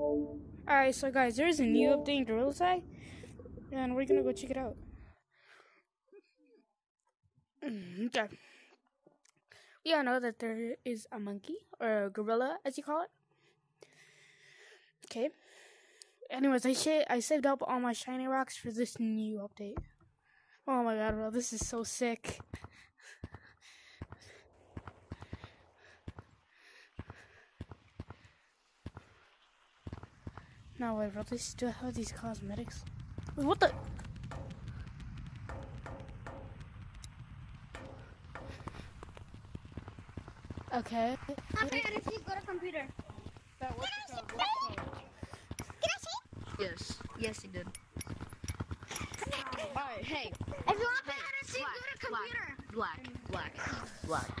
Alright, so guys, there's a new update in Gorilla Tag, and we're gonna go check it out. Mm, Okay. We all know that there is a monkey, or a gorilla, as you call it. Okay. Anyways, I sh- I saved up all my shiny rocks for this new update. Oh my god, bro, this is so sick. No way, bro. They still have these cosmetics. Wait, what the? Okay. Okay, if you go to computer. That what's the code? What's the code? Yes. Yes, he did. Alright, hey. If you want fantasy, black, go to computer. Black, black, black.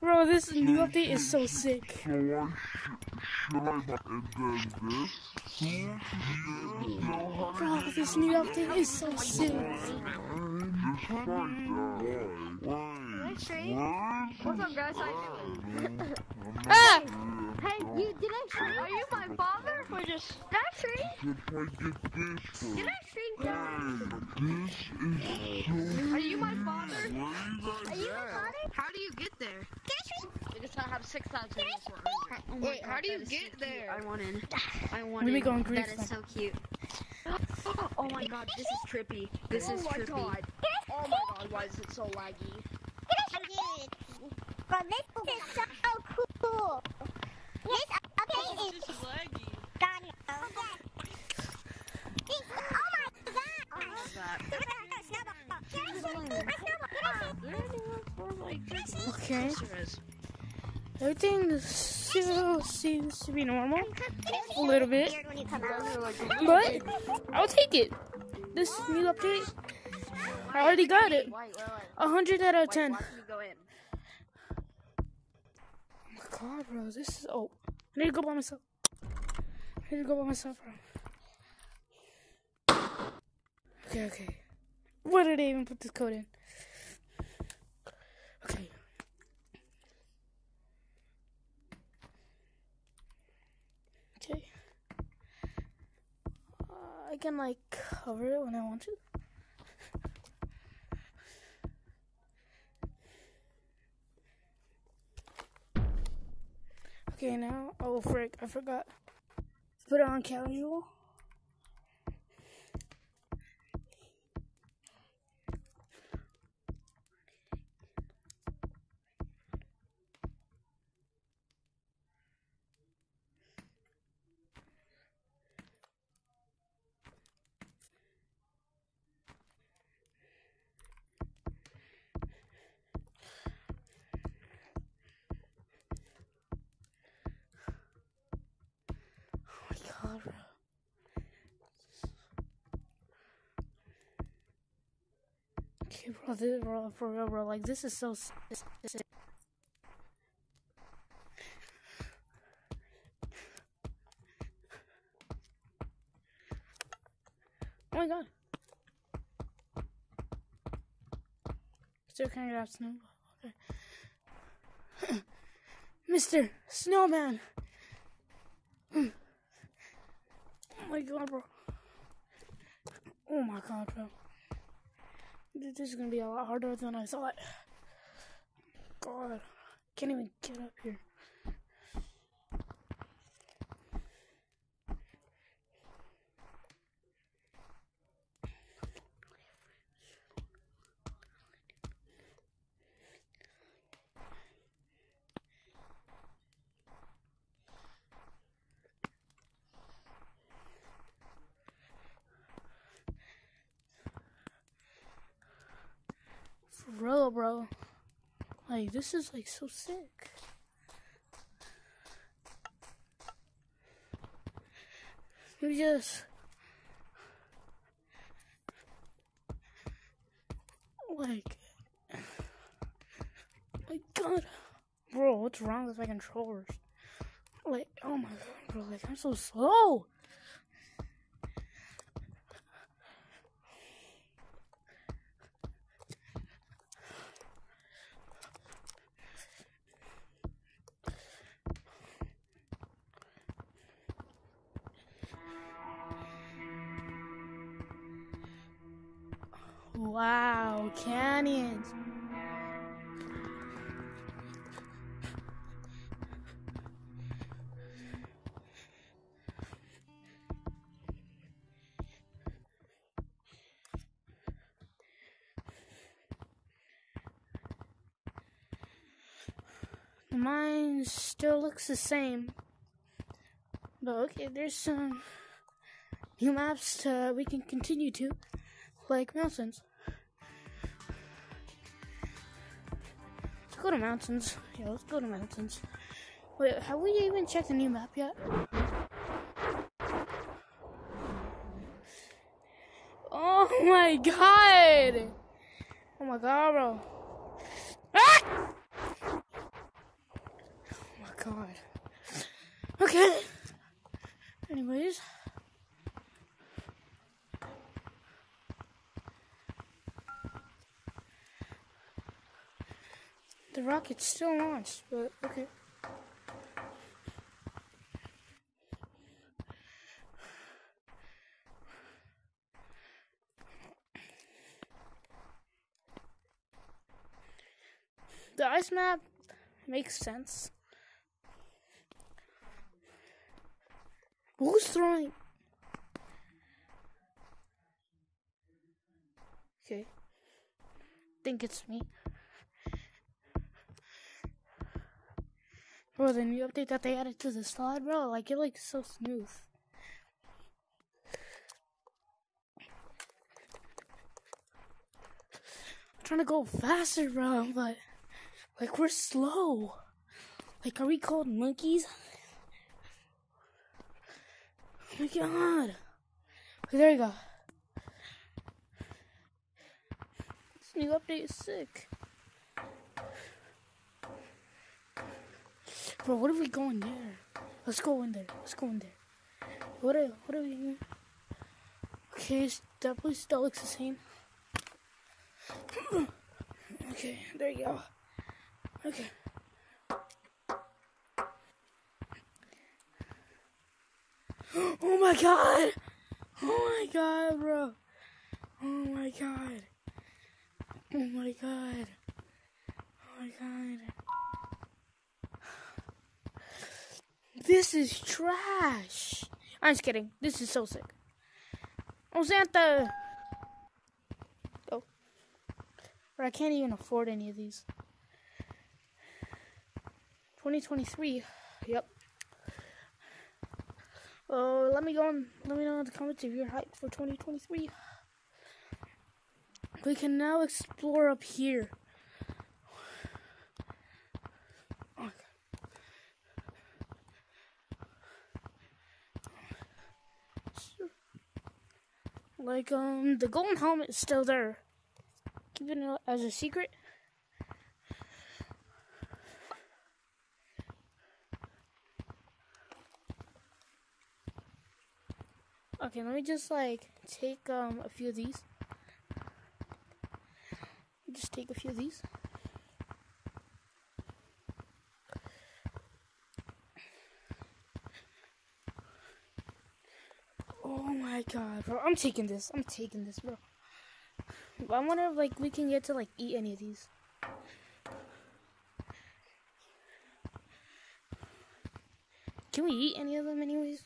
Bro, this new update is so sick. Bro, this new update is so sick. What's up, guys? How you doing? Ah! Hey, you did I stream? Are you my father? Or just Did I stream? Did I stream? are you my father? Are you my father? How do you get there? Did I stream? Because I have six thousand. Oh my Wait, God, how do you get so cute. there? I want in. I want Let in. go and grease That them. is so cute. Oh my god, this is trippy. This oh is my trippy. god. Oh my god, why is it so laggy? But this is so cool. Okay. update is, is laggy. Gone this, oh my god! Oh, that. Okay. Everything still seems to be normal. A little bit. But I'll take it. This new update, I already got it. 100 out of 10 car, bro. This is oh, I need to go by myself. I need to go by myself, bro. Okay, okay. Where did I even put this code in? Okay. Okay. Uh, I can like cover it when I want to. Okay, now oh frick, I forgot. Put it on casual. Oh bro. Okay, bro, this, bro, for real, bro. Like, this is so. s- This, this is- Oh my god. Still can't grab snowball. Okay. Mr. Snowman. Oh my god, bro. Oh my god, bro. This is gonna be a lot harder than I thought. God, can't even get up here. Like, this is like so sick. Let me just. Like. My god. Bro, what's wrong with my controllers? Like, oh my god, bro, like, I'm so slow! Wow, canyons. The mine still looks the same. But okay, there's some new maps to, we can continue to, like mountains. Let's go to mountains. Yeah, let's go to mountains. Wait, have we even checked the new map yet? Oh my god! Oh my god, bro. Ah! Oh my god. Okay. Anyways. The rocket's still launched, but okay. The ice map makes sense. Who's throwing? Okay. Think it's me. Bro, the new update that they added to the slide, bro, like it looks so smooth. I'm trying to go faster, bro, but like we're slow. Like, are we called monkeys? Oh my god. Okay, there you go. This new update is sick. Bro, what if we go in there? Let's go in there. Let's go in there. What are, what are we Okay, it's- that place still looks the same. Okay, there you go. Okay. Oh my god! Oh my god, bro! Oh my god! Oh my god! Oh my god! This is trash! I'm just kidding. This is so sick. Oh, Santa! Oh. Bro, I can't even afford any of these. 2023. Yep. Uh, let me go and let me know in the comments if you're hyped for 2023. We can now explore up here. Okay. Like, um, the golden helmet is still there. Keeping it as a secret. Okay, let me just like take um a few of these. Just take a few of these. Oh my bro. I'm taking this. I'm taking this, bro. I wonder if like we can get to like eat any of these. Can we eat any of them anyways?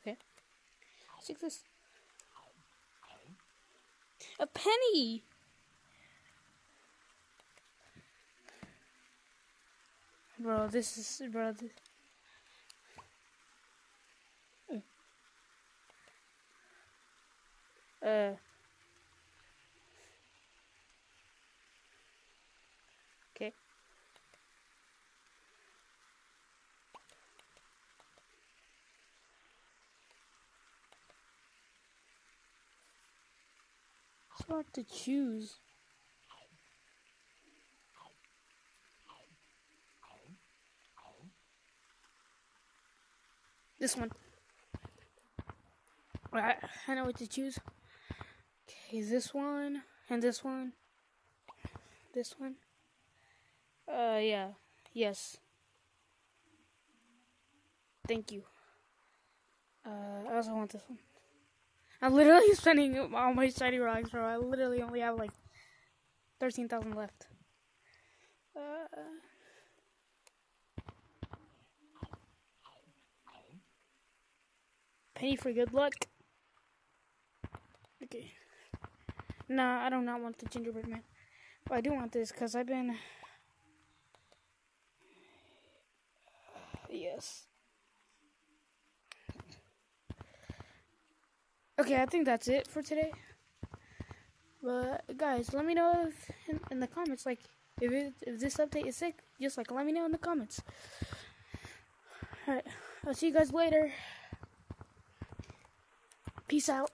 Okay. Take this. A penny! Bro, this is bro. This... Uh. Okay. It's hard to choose. This one. Alright, I know what to choose. Okay, this one and this one. This one. Uh, yeah. Yes. Thank you. Uh, I also want this one. I'm literally spending all my shiny rocks, bro. I literally only have like 13,000 left. Uh, penny for good luck. Okay. Nah, I do not want the gingerbread man. But I do want this because I've been. Yes. Okay, I think that's it for today. But guys, let me know if in, in the comments, like if it, if this update is sick, just like let me know in the comments. All right, I'll see you guys later. Peace out.